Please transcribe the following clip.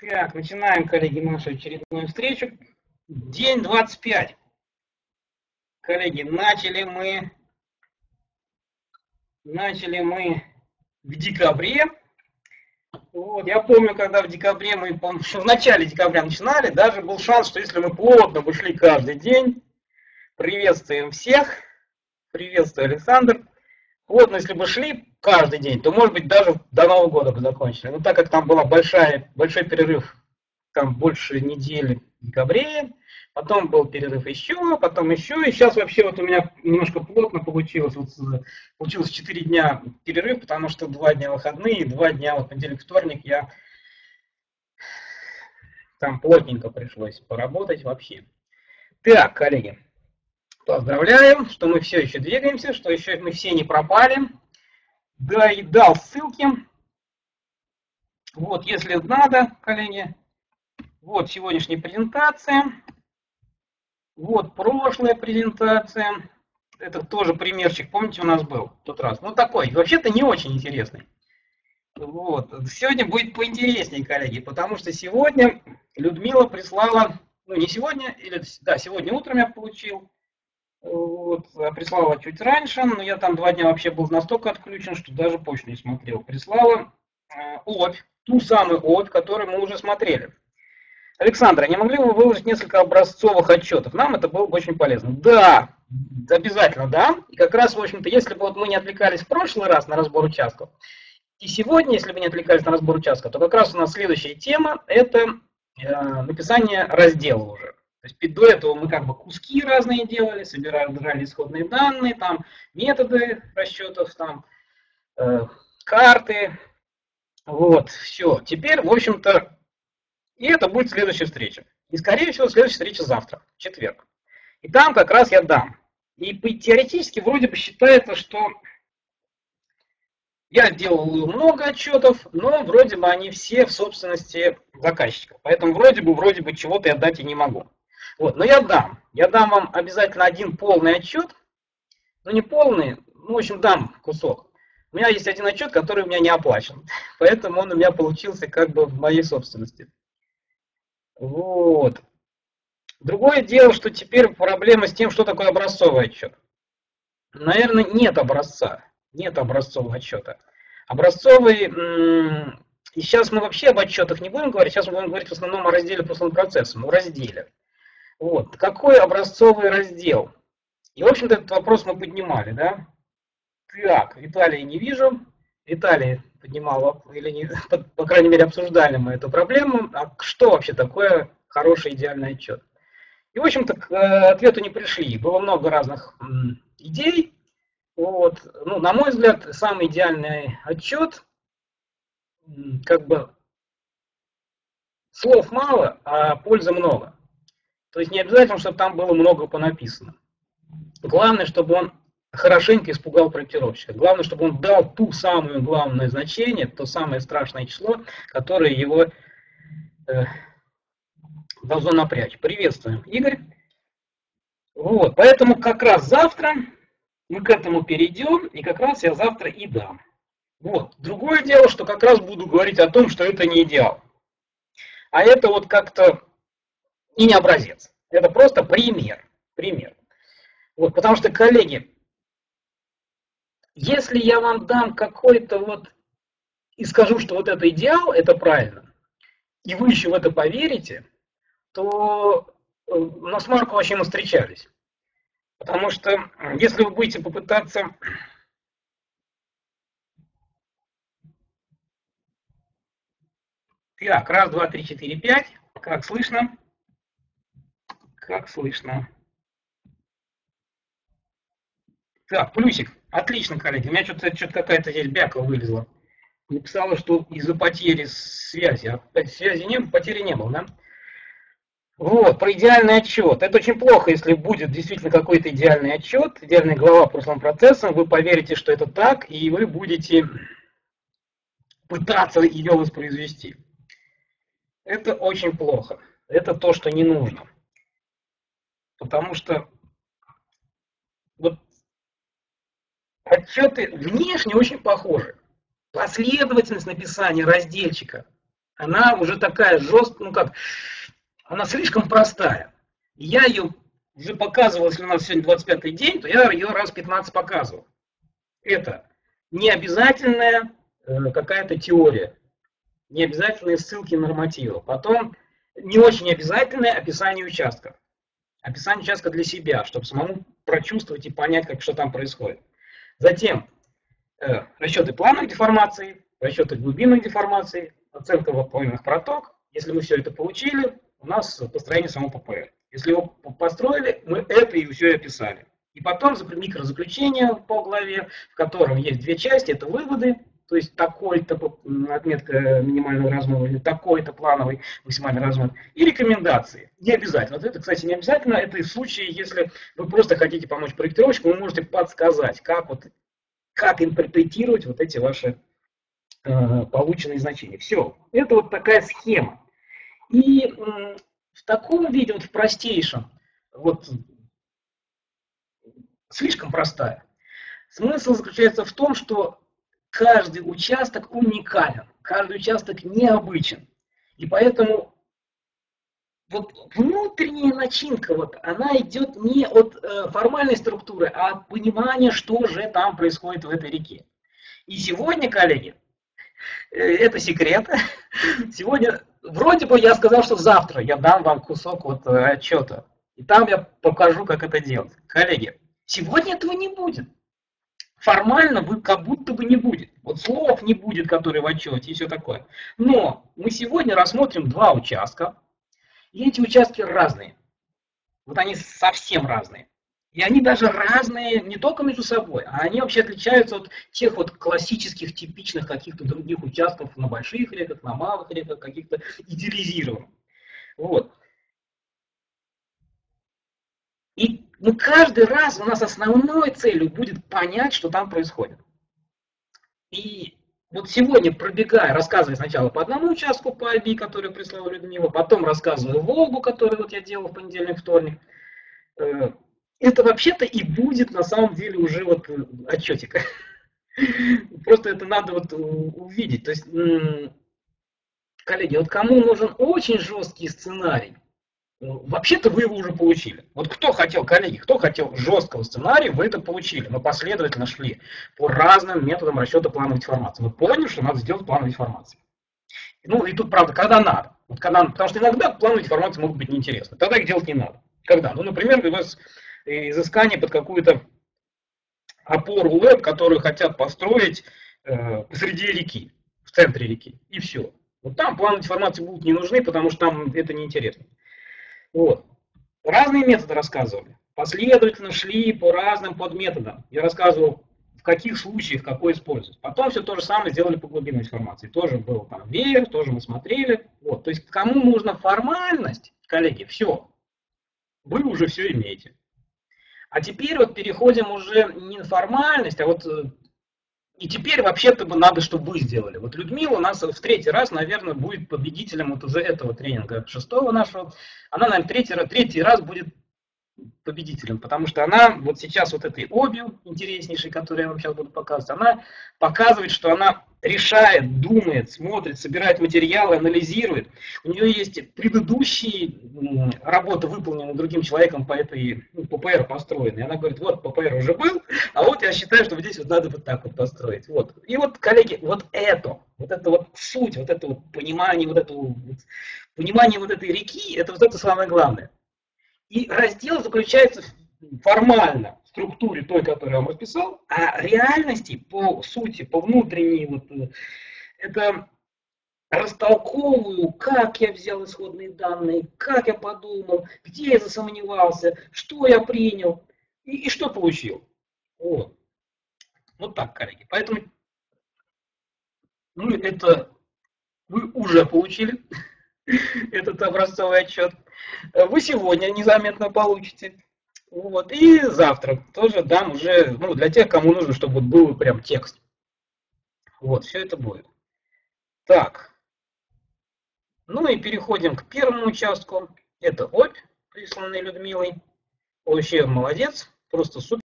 Так, начинаем, коллеги, нашу очередную встречу. День 25. Коллеги, начали мы, начали мы в декабре. Вот, я помню, когда в декабре мы, в начале декабря начинали, даже был шанс, что если мы плотно бы шли каждый день, приветствуем всех, приветствую, Александр, вот, но если бы шли каждый день, то, может быть, даже до Нового года бы закончили. Но так как там был большой перерыв, там больше недели в декабре, потом был перерыв еще, потом еще, и сейчас вообще вот у меня немножко плотно получилось, вот получилось 4 дня перерыв, потому что 2 дня выходные, 2 дня, вот понедельник, вторник я там плотненько пришлось поработать вообще. Так, коллеги, Поздравляем, что мы все еще двигаемся, что еще мы все не пропали. Да и дал ссылки. Вот, если надо, коллеги. Вот сегодняшняя презентация. Вот прошлая презентация. Это тоже примерчик, помните, у нас был в тот раз. Ну, такой, вообще-то не очень интересный. Вот. Сегодня будет поинтереснее, коллеги, потому что сегодня Людмила прислала, ну не сегодня, или да, сегодня утром я получил вот, прислала чуть раньше, но я там два дня вообще был настолько отключен, что даже почту не смотрел. Прислала э, ту самую ОП, которую мы уже смотрели. Александр, не могли бы вы выложить несколько образцовых отчетов? Нам это было бы очень полезно. Да, обязательно, да. И как раз, в общем-то, если бы вот мы не отвлекались в прошлый раз на разбор участков, и сегодня, если бы не отвлекались на разбор участка, то как раз у нас следующая тема – это э, написание раздела уже. То есть до этого мы как бы куски разные делали, собирали, исходные данные, там методы расчетов, там э, карты, вот, все. Теперь, в общем-то, и это будет следующая встреча. И, скорее всего, следующая встреча завтра, в четверг. И там как раз я дам. И теоретически вроде бы считается, что я делал много отчетов, но вроде бы они все в собственности заказчика. Поэтому вроде бы, вроде бы чего-то я дать и не могу. Вот, но я дам. Я дам вам обязательно один полный отчет. Ну, не полный, ну, в общем, дам кусок. У меня есть один отчет, который у меня не оплачен. Поэтому он у меня получился как бы в моей собственности. Вот. Другое дело, что теперь проблема с тем, что такое образцовый отчет. Наверное, нет образца. Нет образцового отчета. Образцовый, и сейчас мы вообще об отчетах не будем говорить, сейчас мы будем говорить в основном о разделе по процессам, о разделе. Вот. Какой образцовый раздел? И, в общем-то, этот вопрос мы поднимали, да? Так, Виталия не вижу. Виталий поднимал, или не, по, по крайней мере, обсуждали мы эту проблему. А что вообще такое хороший идеальный отчет? И, в общем-то, к э, ответу не пришли. Было много разных идей. Вот. Ну, на мой взгляд, самый идеальный отчет, как бы, слов мало, а пользы много. То есть не обязательно, чтобы там было много понаписано. Главное, чтобы он хорошенько испугал проектировщика. Главное, чтобы он дал ту самую главное значение, то самое страшное число, которое его э, должно напрячь. Приветствуем, Игорь. Вот, поэтому как раз завтра мы к этому перейдем, и как раз я завтра и дам. Вот. Другое дело, что как раз буду говорить о том, что это не идеал. А это вот как-то и не образец. Это просто пример. Пример. Вот, потому что, коллеги, если я вам дам какой-то вот и скажу, что вот это идеал, это правильно, и вы еще в это поверите, то э, на с Марко вообще мы встречались. Потому что если вы будете попытаться Так, раз, два, три, четыре, пять. Как слышно? Как слышно? Так, плюсик. Отлично, коллеги. У меня что-то что какая-то здесь бяка вылезла. Написала, что из-за потери связи. А связи не потери не было, да? Вот, про идеальный отчет. Это очень плохо, если будет действительно какой-то идеальный отчет, идеальная глава прошлым процессам, вы поверите, что это так, и вы будете пытаться ее воспроизвести. Это очень плохо. Это то, что не нужно. Потому что вот отчеты внешне очень похожи. Последовательность написания разделчика она уже такая жесткая, ну как, она слишком простая. Я ее уже показывал, если у нас сегодня 25 день, то я ее раз 15 показывал. Это не обязательная э, какая-то теория, не обязательные ссылки нормативов. Потом не очень обязательное описание участка. Описание участка для себя, чтобы самому прочувствовать и понять, как, что там происходит. Затем э, расчеты плановой деформации, расчеты глубинной деформации, оценка выполненных проток. Если мы все это получили, у нас построение самого ППР. Если его построили, мы это и все описали. И потом микрозаключение по главе, в котором есть две части, это выводы, то есть такой-то отметка минимального размера или такой-то плановый максимальный размер, и рекомендации. Не обязательно. Вот это, кстати, не обязательно. Это в случае, если вы просто хотите помочь проектировщику, вы можете подсказать, как, вот, как интерпретировать вот эти ваши э, полученные значения. Все. Это вот такая схема. И э, в таком виде, вот в простейшем, вот слишком простая. Смысл заключается в том, что каждый участок уникален, каждый участок необычен. И поэтому вот внутренняя начинка, вот, она идет не от э, формальной структуры, а от понимания, что же там происходит в этой реке. И сегодня, коллеги, э, это секрет, сегодня, вроде бы я сказал, что завтра я дам вам кусок вот э, отчета, и там я покажу, как это делать. Коллеги, сегодня этого не будет формально вы как будто бы не будет. Вот слов не будет, которые в отчете и все такое. Но мы сегодня рассмотрим два участка, и эти участки разные. Вот они совсем разные. И они даже разные не только между собой, а они вообще отличаются от тех вот классических, типичных каких-то других участков на больших реках, на малых реках, каких-то идеализированных. Вот. И но ну, каждый раз у нас основной целью будет понять, что там происходит. И вот сегодня, пробегая, рассказывая сначала по одному участку по IB, который прислал Людмила, потом рассказываю Волгу, который вот я делал в понедельник, вторник, э, это вообще-то и будет на самом деле уже вот э, отчетик. Просто это надо вот увидеть. То есть, коллеги, вот кому нужен очень жесткий сценарий, вообще-то вы его уже получили. Вот кто хотел, коллеги, кто хотел жесткого сценария, вы это получили. Мы последовательно шли по разным методам расчета плановой деформации. Мы поняли, что надо сделать плановую деформацию. Ну и тут, правда, когда надо. Вот когда, потому что иногда плановые деформации могут быть неинтересны. Тогда их делать не надо. Когда? Ну, например, у вас изыскание под какую-то опору веб, которую хотят построить э, посреди реки, в центре реки. И все. Вот там планы деформации будут не нужны, потому что там это неинтересно. Вот. Разные методы рассказывали. Последовательно шли по разным подметодам. Я рассказывал, в каких случаях какой использовать. Потом все то же самое сделали по глубинной информации. Тоже был там веер, тоже мы смотрели. Вот. То есть кому нужна формальность, коллеги, все. Вы уже все имеете. А теперь вот переходим уже не на формальность, а вот э, и теперь вообще-то бы надо, чтобы вы сделали. Вот Людмила у нас в третий раз, наверное, будет победителем вот уже этого тренинга, шестого нашего. Она, наверное, третий, третий раз будет победителем, потому что она вот сейчас вот этой обью интереснейшей, которую я вам сейчас буду показывать, она показывает, что она решает, думает, смотрит, собирает материалы, анализирует. У нее есть предыдущие работы, выполненные другим человеком по этой ну, ППР построенной. Она говорит, вот ППР уже был, а вот я считаю, что здесь вот надо вот так вот построить. Вот. И вот, коллеги, вот это, вот это вот суть, вот это вот понимание, вот это вот, понимание вот этой реки, это вот это самое главное. И раздел заключается формально структуре той, которую я вам расписал, а реальности по сути, по внутренней, вот, э, это растолковываю, как я взял исходные данные, как я подумал, где я засомневался, что я принял и, и что получил. Вот. Вот так, коллеги. Поэтому ну, это вы уже получили этот образцовый отчет. Вы сегодня незаметно получите. Вот. И завтра тоже дам уже, ну, для тех, кому нужно, чтобы вот был прям текст. Вот, все это будет. Так. Ну и переходим к первому участку. Это опь, присланный Людмилой. Вообще молодец, просто супер.